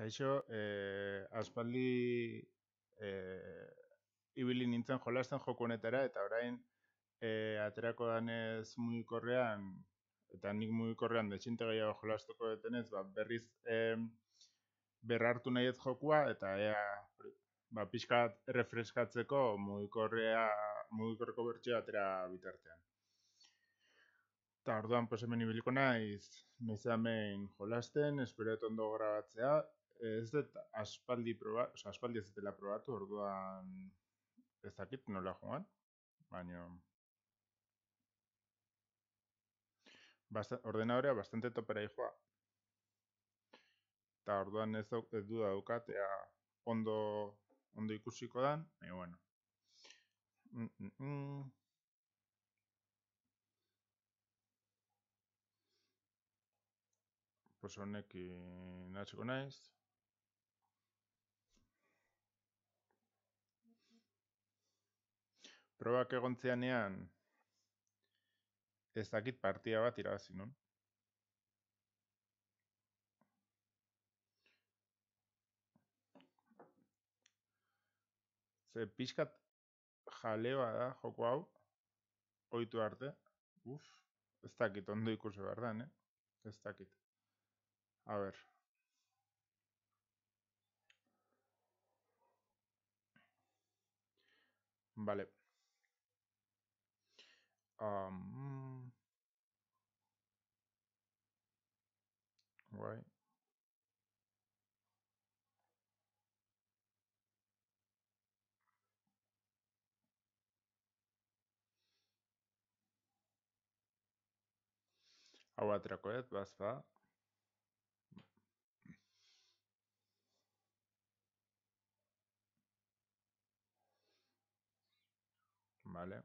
Kaixo, eh, aspaldi eh, ibili nintzen jolasten joko honetara eta orain eh, aterako danez mugikorrean eta nik mugikorrean desinte gehiago jolasteko detenez, ba, berriz eh, berrartu nahi ez jokua eta ea ba, pixkat refreskatzeko mugikorrea mugikorreko bertxea atera bitartean. Eta orduan, pues hemen ibiliko naiz, naiz hemen jolasten, espero ondo grabatzea, ez dut aspaldi proba, oza, aspaldi ez dutela probatu, orduan ez dakit nola joan, baina Basta, ordenadorea bastante topera joa. Eta orduan ez, ez du daukat, ea ondo, ondo ikusiko dan, baina bueno. Mm -mm -mm. Pues honekin natxeko naiz. Probak egontzeanean ez dakit partia bat irabazi nun. Ze pixkat jaleoa da joko hau, oitu arte. Uf, ez dakit ondo ikusi behar da, eh? Ez dakit. A ber. Vale. Um, guai. Hau atrako ez, bazpa. Vale.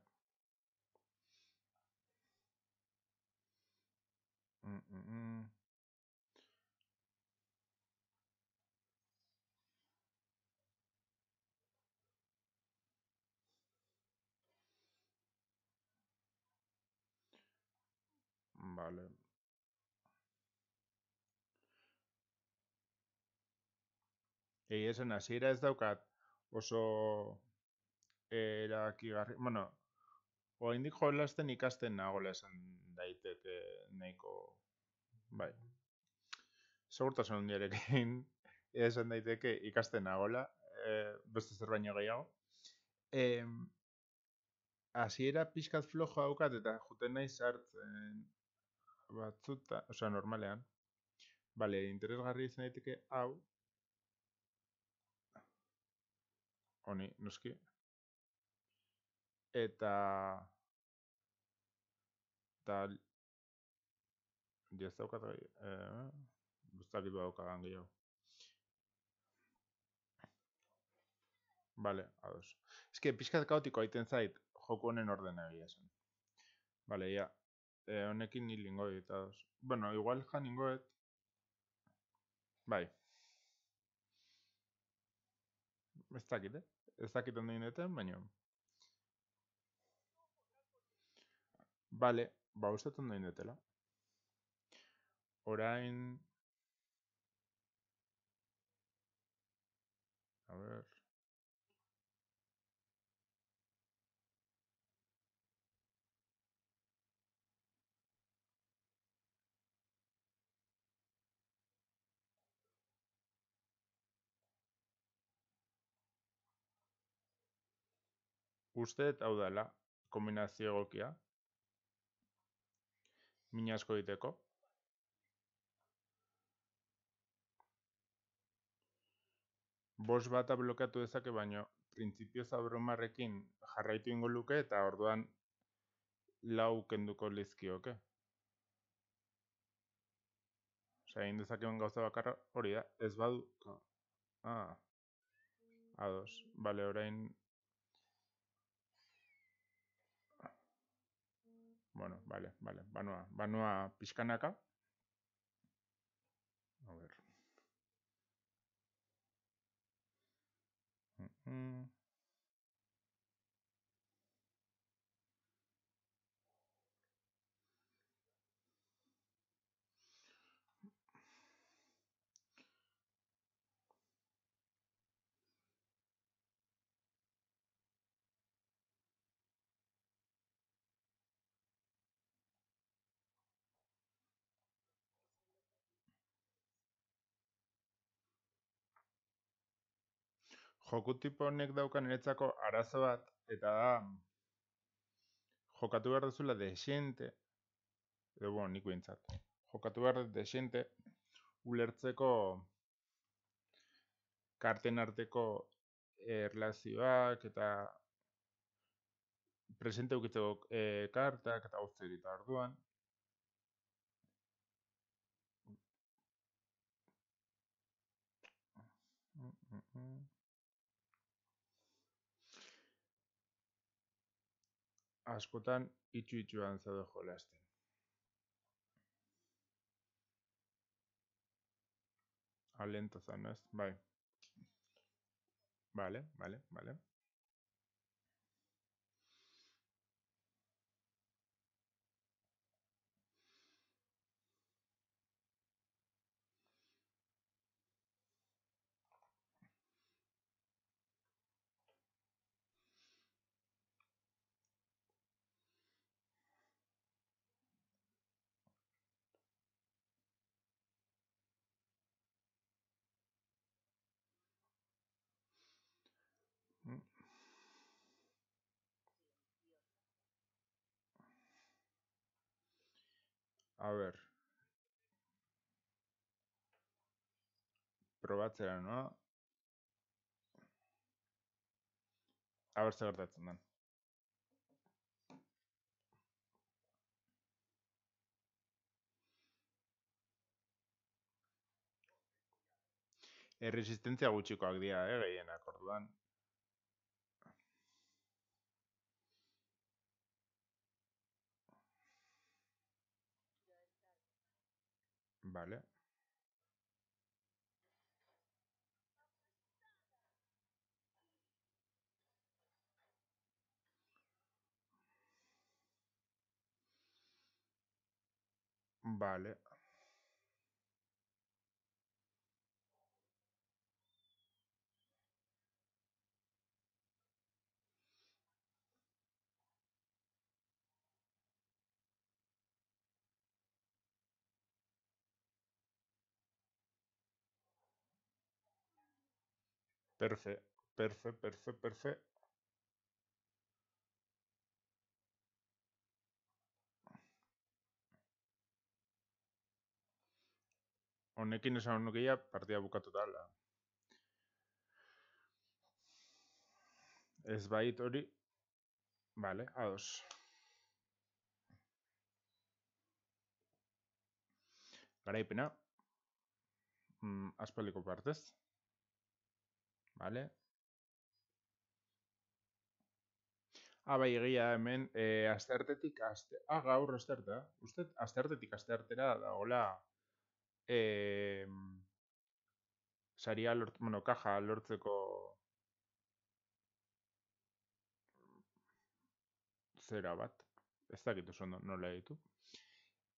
Mm, mm, mm. Vale. Egi esan, hasiera ez daukat oso erakigarri, bueno, oraindik jolasten ikasten nagola esan daiteke nahiko, bai. Segurtasun hundiarekin esan daiteke ikasten nagola, e, beste zer baino gehiago. E, hasiera pixkat flojo daukat eta juten nahi sartzen batzuta, osea, normalean. Vale, interesgarri izan daiteke hau. Honi, noski. Eta... Eta... Ez daukat gai... Eh, dakit daukagan gehiago. Vale, ados. Ez que pixkat kaotiko aiten zait joko honen ordena egia esan. Vale, ya. Eh, honekin ni lingo editados. Bueno, igual ja ningoet. Bai. Ez dakit, eh? Ez dakit ondo indeten, baina... Vale, ba, uste ondo indetela. Orain... A ver... Uste hau dela, kombinazio egokia. Mina asko diteko. Bos bat blokeatu dezake baino, printzipio zabromarrekin jarraitu ingo luke eta orduan lau kenduko lizkioke. Osa, egin dezakemen gauza bakarra hori da, ez badu... Ah, ados, bale, orain Bueno, vale, vale. Banua, banua pizkanaka. A ver. Mm -hmm. Joku honek daukan niretzako arazo bat, eta da, jokatu behar duzula desente, edo, bueno, nik bintzat, jokatu behar dut desente, ulertzeko karten arteko erlazioak eta presente ukitzeko e, kartak eta guzti orduan. Askotan itxu itxuan zaude jolasten. Alento zan, ez? Bai. Vale, vale, vale. A ver. Probatzera, no? A ber, zer gertatzen den. Erresistentzia gutxikoak dira, eh, gehienak orduan. Vale. Vale. Perfe, perfe, perfe, perfe. Honekin esan nukeia partida bukatu dala. Ez bait hori. Vale, ados. Garaipena. Mm, aspaldiko partez. Vale. Ah, bai, egia hemen, eh, astertetik, aste... Ah, gaur asterta. Uste, astertetik astertera da, hola, eh, saria lort, bueno, kaja lortzeko zera bat. Ez dakit oso nola ditu.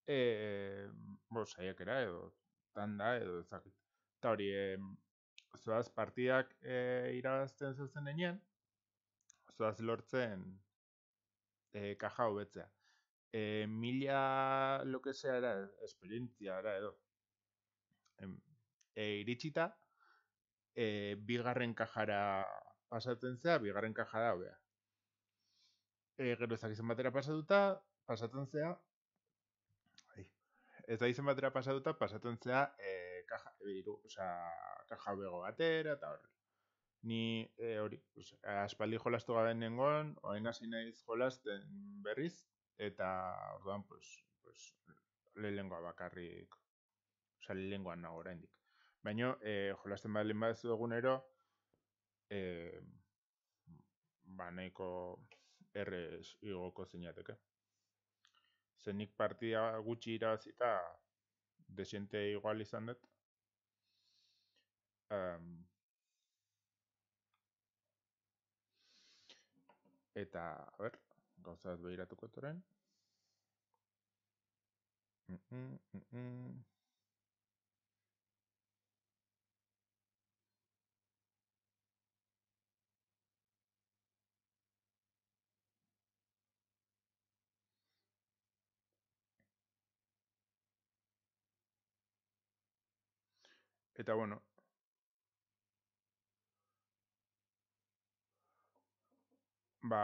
Eh, bo, saiakera edo tanda edo ez dakit. Eta hori, eh, zoaz partidak e, irabazten zuzen denean, zoaz lortzen e, kaja hobetzea. E, mila lo que sea era, esperientzia era edo. E, iritsita, e, bigarren kajara pasatzen zea, bigarren kajara hobea. E, gero ezak izan batera pasatuta, pasatzen zea, ez da izan batera pasatuta, pasatzen zea, e, kaja, iru, o sea, kaja batera, eta hori. Ni e, hori, pues, aspaldi jolastu gabe nengoen, oain hasi naiz jolasten berriz, eta orduan, pues, pues, lehengoa bakarrik, o sea, lehengoan nago oraindik. Baina, e, jolasten badalin badezu egunero, e, ba, nahiko errez igoko zinateke. Zenik partida gutxi irabazita, desiente igual izan dut, eta, a ber, gauza bat behiratuko etoren. Mm -mm, mm -mm. Eta bueno, ba,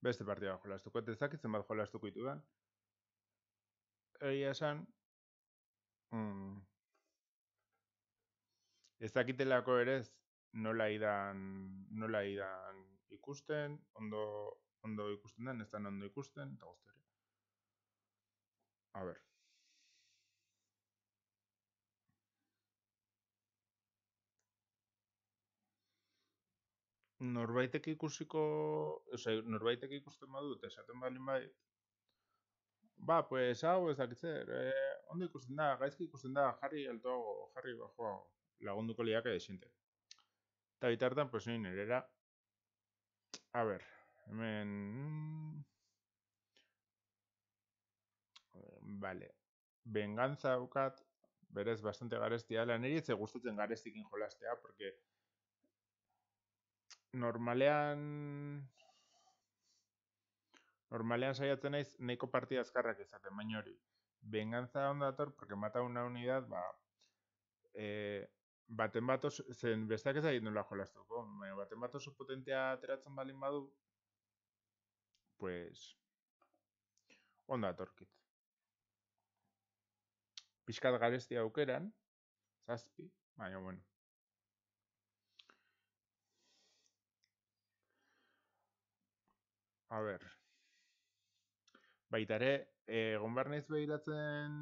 beste partida jolastuko. Eta ezakitzen bat jolastuko ditu da. Egia esan, mm, ezakitelako ere nola idan, nola idan ikusten, ondo, ondo ikusten den, ez da ondo ikusten, eta guzti A ber. Norbaitek ikusiko, oza, norbaitek ikusten badu, eta esaten balin bai, ba, pues, hau ez dakitzer, eh, ondo ikusten da, gaizki ikusten da, jarri altoago, jarri bajoa, lagunduko liak edesinte. Eta bitartan, pues, nire nirera, a ber, hemen, vale, venganza ukat, berez bastante garestia, la niri etze gustatzen garestikin jolastea, porque normalean normalean saiatzen naiz nahiko partida azkarrak izaten, baina hori venganza onda dator, porque mata una unidad, ba, e, baten bat oso, zen besteak ez egin nola jolastuko, baina baten bat oso potentea ateratzen balin badu, pues, onda datorkit. Piskat garesti aukeran, zazpi, baina, bueno, A ber. Baita ere, egon behar nahiz behiratzen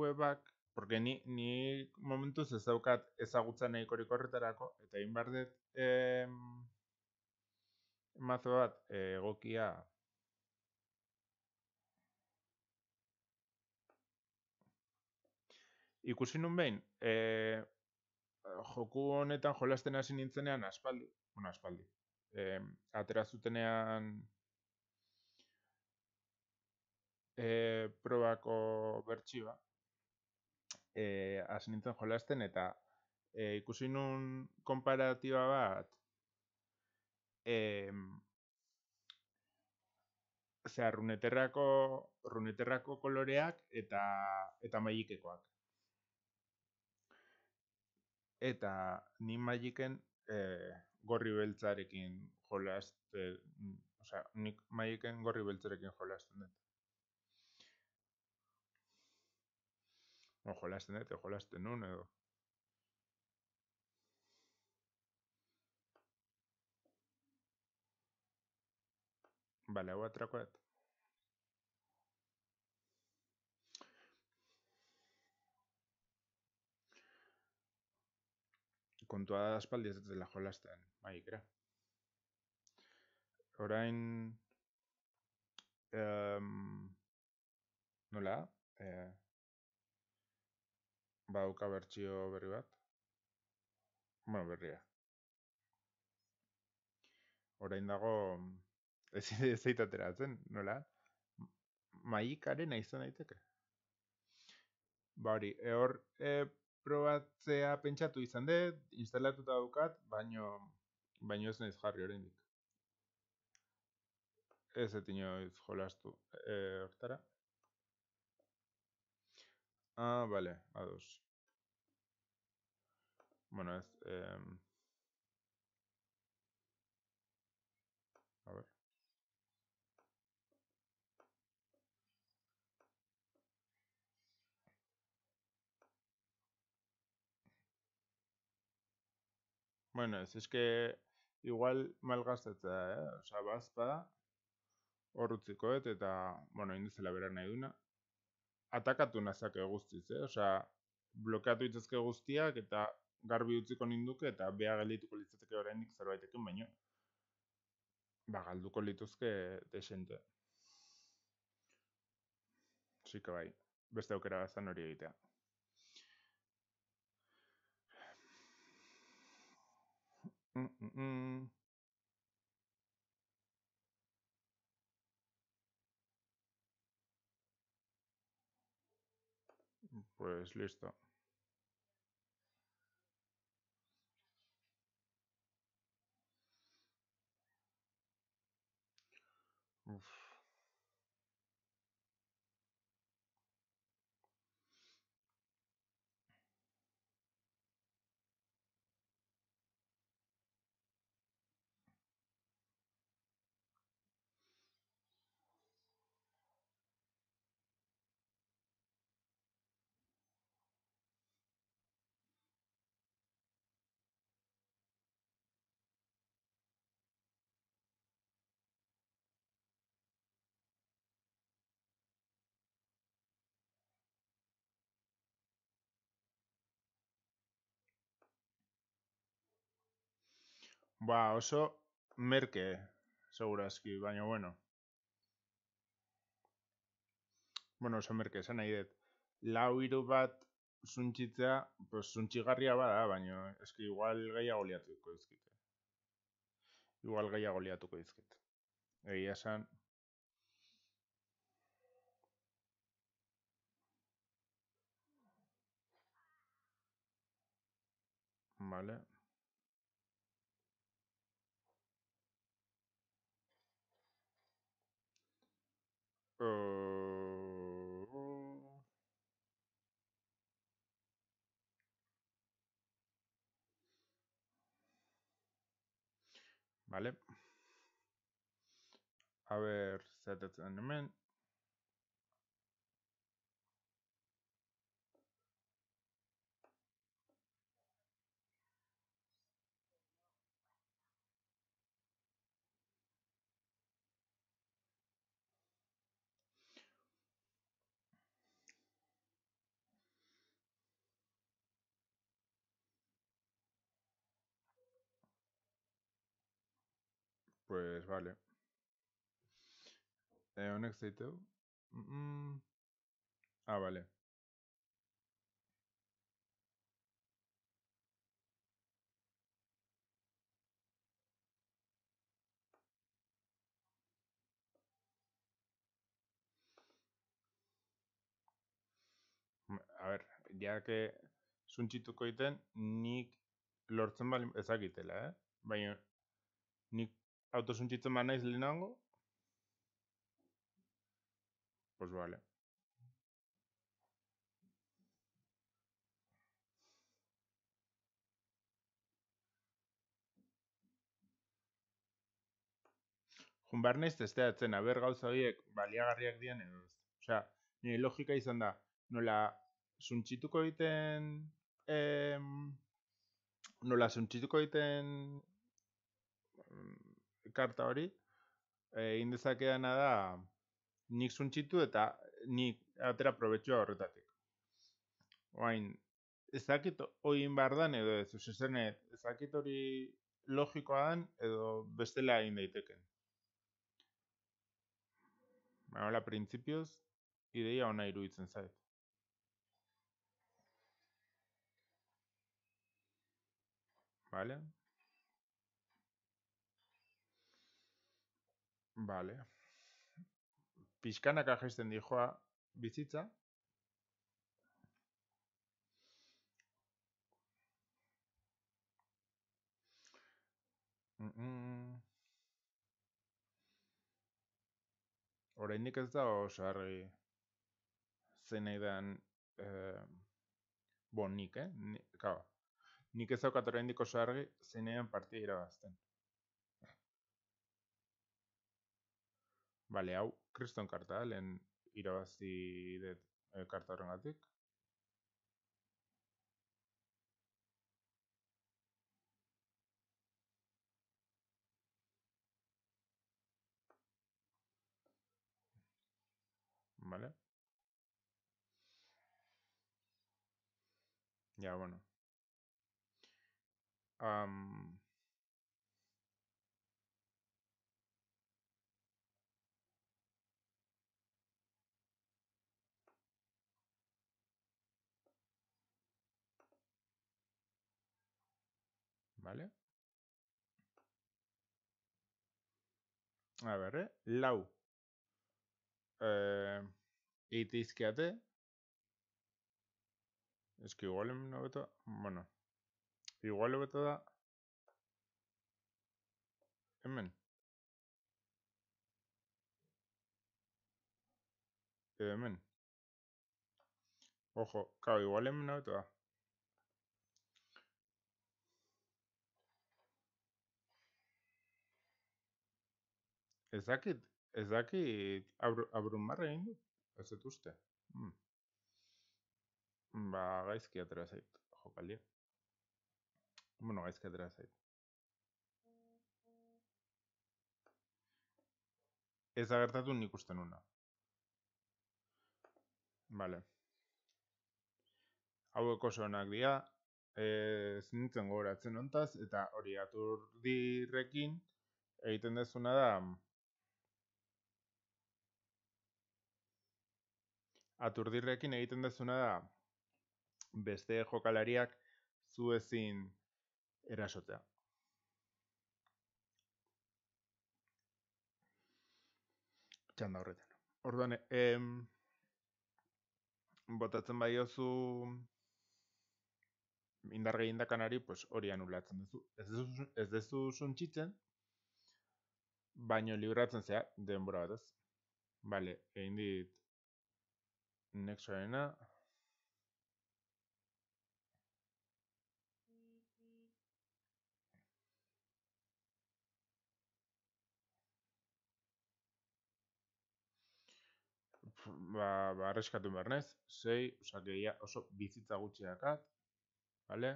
webak, porque ni, ni momentuz ez daukat ezagutza nahikorik horretarako, eta egin behar dut eh, mazo bat egokia ikusi nun behin, e, joku honetan jolasten hasi nintzenean aspaldi, bueno, aspaldi, eh, atera zutenean eh, probako bertsioa eh, hasi nintzen jolasten eta eh, ikusi nun konparatiba bat eh, Osea, runeterrako, runeterrako koloreak eta eta magikekoak. Eta ni magiken eh, gorri beltzarekin jolaste, osea, nik maiken gorri beltzarekin jolasten dut. O jolasten dut, jolasten nun edo. Bale, hau atrako dut. kontua da aspaldi ez dela jolasten, bai, kera. Orain, um, nola, eh, bauka bertxio berri bat, bueno, berria. Orain dago, ez zeitateratzen, nola, maikaren aizan daiteke. Bari, hor, e, probatzea pentsatu izan dut, instalatuta daukat, baino, baino ez jarri oraindik. Ez ez inoiz jolastu. E, hortara? Ah, vale, ados. Bueno, ez... Eh, a ver. Bueno, ez eske igual malgastatzea, eh? Osa, bazpa hor utzikoet eta, bueno, indizela berak nahi duna. Atakatu nazake guztiz, eh? Osa, blokeatu itzazke guztiak eta garbi utziko ninduke eta beha geldituko litzateke oraindik zerbaitekin, baino. Ba, galduko lituzke desente. Zika bai, beste aukera bazan hori egitea. Mm, mm, mm. Pues listo. Ba, oso merke, segurazki, baina bueno. Bueno, oso merke, esan nahi dut. Lau hiru bat zuntxitzea, pues, zuntxigarria bada, baina eski igual gehiago liatuko dizkite. Igual gehiago liatuko dizkite. Egia esan, Vale. Uh, Vale. A ber, zetatzen hemen. Pues vale. Eh, honek zeitu? Mm -mm. Ah, vale. M- A ber, ja que zuntxituko iten, nik lortzen bali ezakitela, eh? Baina, nik autozuntxitzen ba naiz lehenango, pues vale. Jun behar naiz testeatzen, aber gauza horiek baliagarriak dian edo ez. Osea, nire logika izan da, nola zuntxituko egiten em, nola zuntxituko egiten mm, karta hori, eh, egin dezakeana da nik zuntxitu eta nik atera probetxua horretatik. Oain, ez dakit hori behar dan edo ez, ez zenet, ez hori logikoa dan edo bestela egin daiteken. Baina, hola, printzipioz, ideia ona iruditzen zait. Vale? Vale. Pixkanaka jaisten dijoa bizitza. Mm -mm. Oraindik ez da oso argi zein nahi den eh, bon, nik, eh? Ni, claro, nik ez daukat oraindik oso argi zein nahi den irabazten. Vale, hau kriston karta, lehen irabazi dut eh, karta horrengatik. Vale? Ja, bueno. Am, vale? A ber, eh? Lau. Eh, Eitizkiate. Ez que igual hemen bueno, igual hobeto da hemen. Edo hemen. Ojo, claro, igual hemen hobeto da. Ez dakit, ez dakit abru, abrumarra egin dut, ez dut uste. Hmm. Ba, gaizki atera zait, jokaldia. Bueno, gaizki atera zait. Ez da gertatu nik uste nuna. Vale. Hauek oso onak dira, ez nintzen gogoratzen ontaz, eta hori aturdirrekin egiten dezuna da aturdirrekin egiten dezuna da beste jokalariak zu ezin erasotea. Txanda horretan. Orduan, em, botatzen bai oso indar gehiendakanari, pues hori anulatzen duzu. Ez duzu, ez duzu suntxitzen, baino libratzen zea denbora bat ez. Bale, egin dit nexoarena. Ba, ba, arreskatu behar nez. Osak, oso bizitza gutxi dakat. Vale?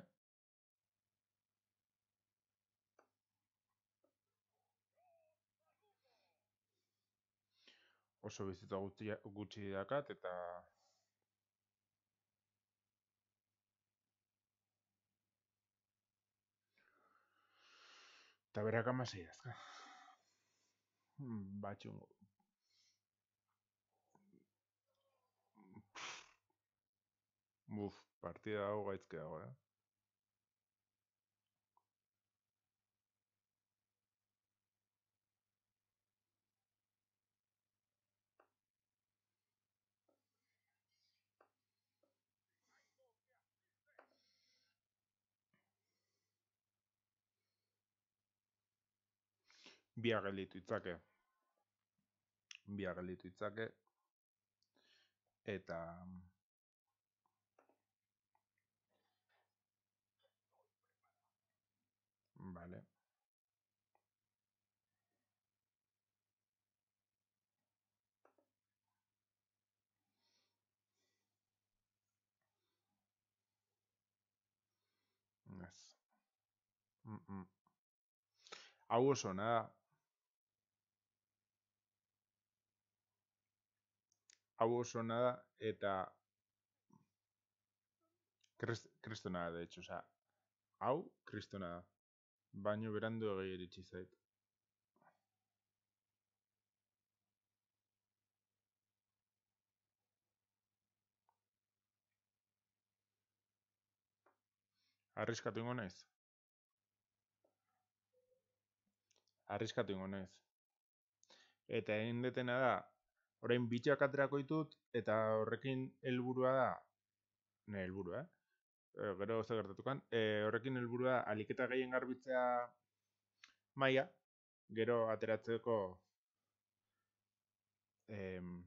Oso bizitza gutxi, gutxi dakat eta Eta berak amasei azka. Batxungo. Uf, partida hau gaitzke dago, eh? Bia gelditu itzake. Bia gelditu itzake. Eta... Vale. Ez. Mm -mm. Hau oso nada. Hau oso nada eta kristona da, de hecho, o sea, hau kristona da. Baino berandu egei eritsi zait. Arriskatu ingo naiz. Arriskatu ingo naiz. Eta egin detena da, orain bitxak aterako ditut, eta horrekin helburua da, ne helburua, eh? gero ze gertatukan, e, horrekin helburua aliketa gehien garbitzea maia, gero ateratzeko em,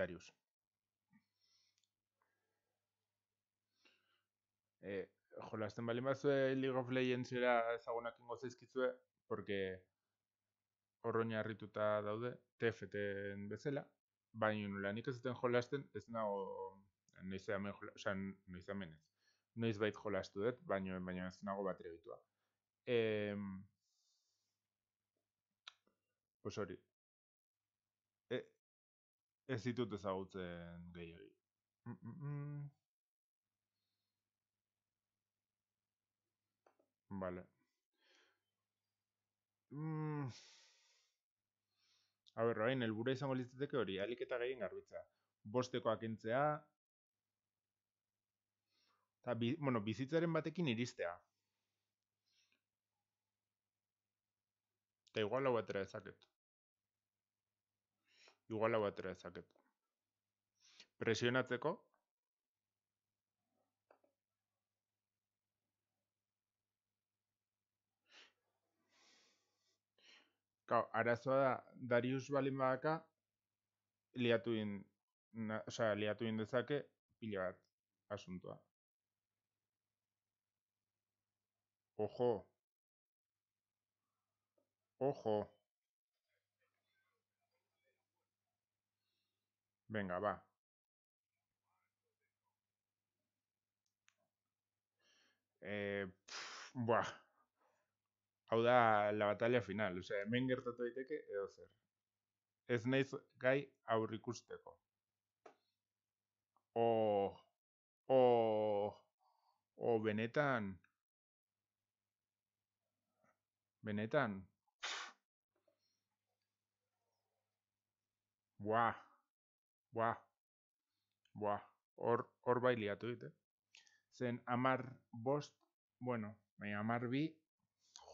Darius. E, jolasten bali mazue League of Legends era ezagunak ingo zaizkizue, porque horroina harrituta daude, TFT-en bezala, baina nula nik ez zuten jolasten, ez nago noiz hemen jolasten, noiz hemen ez noiz bait jolastu dut, baino baina ez nago bat egitua. Eh, pues hori. E, ez ditut ezagutzen gehiagi. Mm, mm, mm. Vale. Mm. A ber, orain, elbura izango litzateke hori, alik eta gehien garbitza. Bostekoak entzea, Eta, bi, bueno, bizitzaren batekin iristea. Eta igual hau atera ezaket. Igual hau atera ezaket. Presionatzeko. Kau, arazoa da, Darius balin badaka, liatu in, na, oza, liatu in dezake, pila bat asuntoa. Ojo. Ojo. Venga, va. Eh, pff, buah. Hau da la batalla final. O sea, hemen gertatu daiteke edo zer. Ez naiz gai aurrikusteko. Oh. Oh. O benetan... Benetan... Buah. Buah. Buah. Hor, hor bai liatu dit, eh? Zen amar bost, bueno, baina amar bi,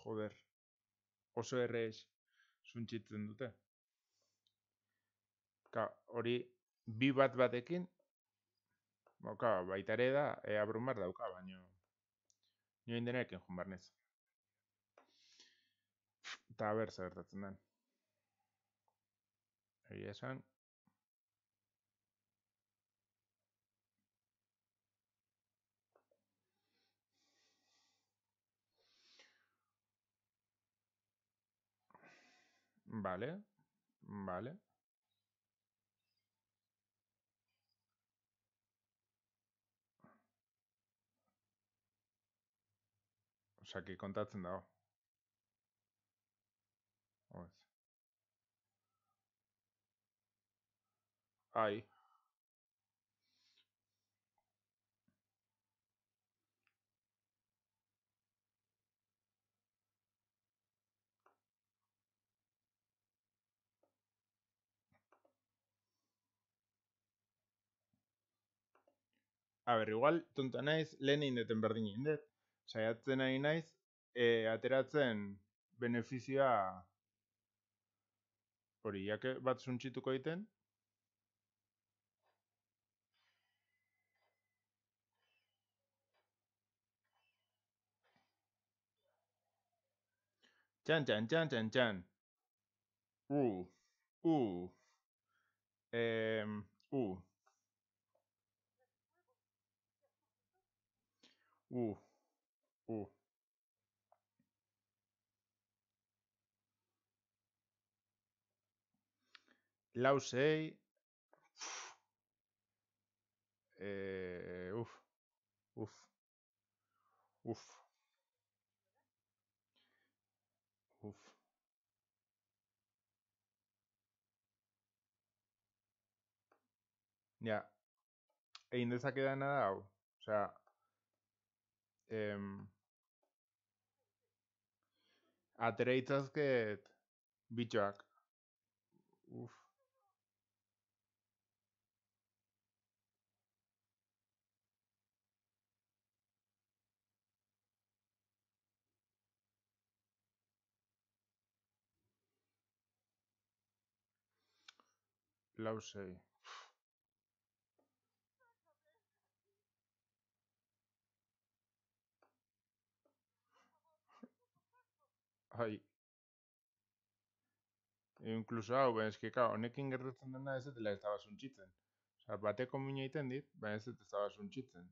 joder, oso errez suntxitzen dute. Ka, hori, bi bat batekin, Boka, baita ere da, ea brumar dauka, baino... Nio indenekin jun barnez. Eta ber, zertatzen den. Egia esan, Vale, vale. Osaki kontatzen dago. Oez. Ai. A ber, igual, tonta naiz, lehen indeten berdin indet. Saiatzen nahi naiz, e, ateratzen beneficioa hori, jake bat suntxituko egiten. Txan, txan, txan, txan, txan. Uh, uh. Eh, uh. Uh, uh. Lau sei. Eh, uf. Uf. Uf. Uf. Ja. Egin dezakedana da hau. Osea, em, atera itzazket bitxoak. Uf. Lau sei. Ai. Incluso hau, baina eski, kao, honekin gertatzen dena ez dela ez daba suntxitzen. Osa, bateko mina iten dit, baina ez ez daba suntxitzen.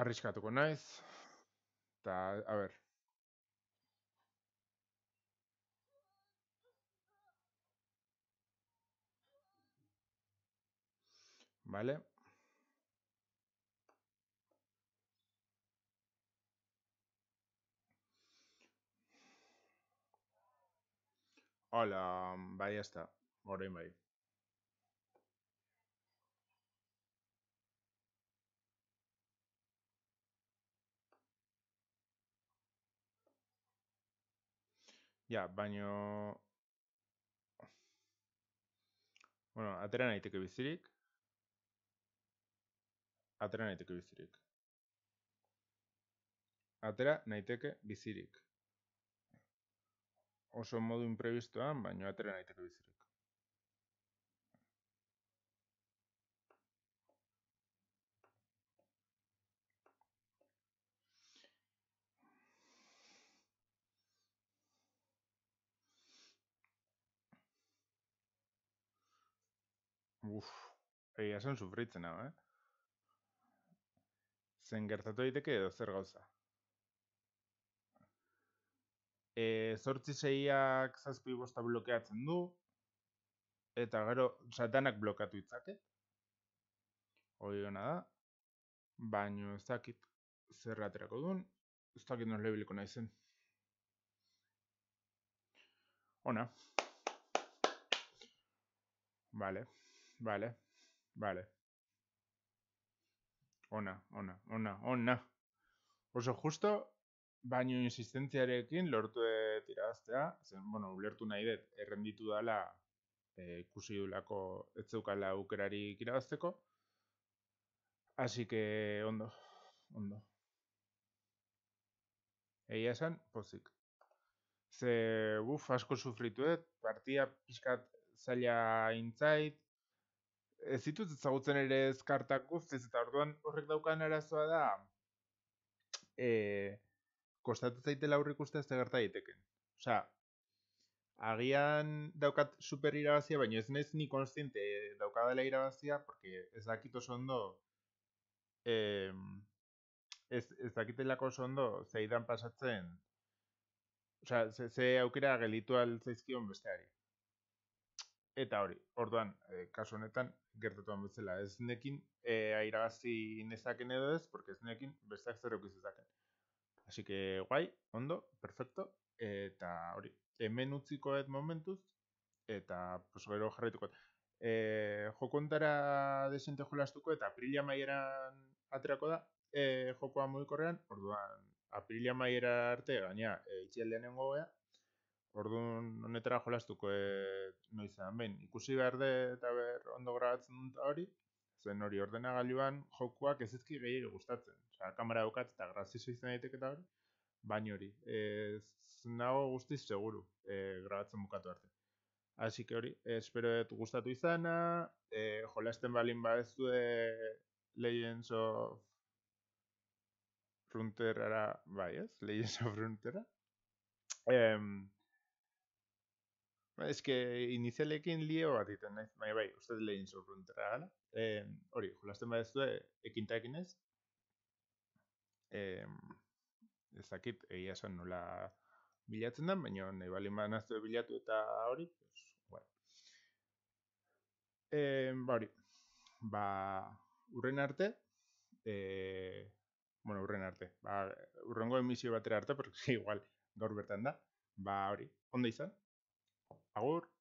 Arriskatuko naiz. Ta, a ber. Vale. Hola, bai, ya está. Orain bai. Ja, baino... Bueno, atera nahiteke bizirik. Atera nahiteke bizirik. Atera nahiteke bizirik. Oso modu imprevistoan, baino atera nahiteke bizirik. Uf, egia esan sufritzen hau, eh? Zen gertatu daiteke edo zer gauza. E, zortzi seiak zazpi bosta blokeatzen du, eta gero satanak blokatu itzake. Hoi hona da, baino ez dakit zer aterako duen, ez dakit nos lebiliko nahi zen. Ona. Vale, vale, vale. Ona, ona, ona, ona. Oso justo, baino insistentziarekin lortu dut irabaztea, zen, bueno, ulertu nahi dut, errenditu dela e, ikusi dulako ez zeukala aukerarik irabazteko. Así que, ondo, ondo. Egia esan, pozik. Ze, buf, asko sufritu dut, partia pixkat zaila intzait, ez ditut ezagutzen ere ezkartak guztiz, eta orduan horrek daukan arazoa da, e, kostatu zaitela aurrik uste ez gerta daiteken. Osea, agian daukat super irabazia, baina ez naiz ni konstiente daukadela irabazia, porque ez dakit oso ondo, eh, ez, ez dakitelako oso ondo zeidan pasatzen, osea, ze, ze aukera gelitu altzaizkion besteari. Eta hori, orduan, e, kasu honetan, gertatuan bezala, ez nekin e, airabazi nezaken edo ez, porque ez nekin besteak zer eukiz ezaken. Así que, guai, ondo, perfecto, eta hori, hemen utziko ez momentuz, eta, pues, gero jarraituko. E, jokontara desente jolastuko, eta aprilia maieran aterako da, e, jokoa mugikorrean, orduan, aprilia maiera arte, gaina, e, itxialdean nengo Orduan honetara jolastuko e, noizan, behin, ikusi behar de eta ber ondo grabatzen dut hori, zen hori ordenagailuan jokuak ez ezki gehiago gustatzen. Osea, kamera daukat eta grazizo izan daiteke eta hori, baina hori, ez nago guztiz seguru e, grabatzen bukatu arte. Así que hori, espero dut gustatu izana, e, jolasten balin ba ez du Legends of Frontierara, bai ez, Legends of Frontiera. Em, Que inizialekin lio bat iten, nahi, bai, bai, uste lehin zorruntera gana. Eh, hori, jolasten bat ez du, ekintakin ez. Eh, ez dakit, egia esan nola bilatzen da, baina nahi bali manaztu bilatu eta hori, pues, bueno. Eh, ba, hori, ba, urren arte, eh, bueno, urren arte, ba, urrengo emisio batera arte, porque igual gaur bertan da, ba, hori, ondo izan, favor.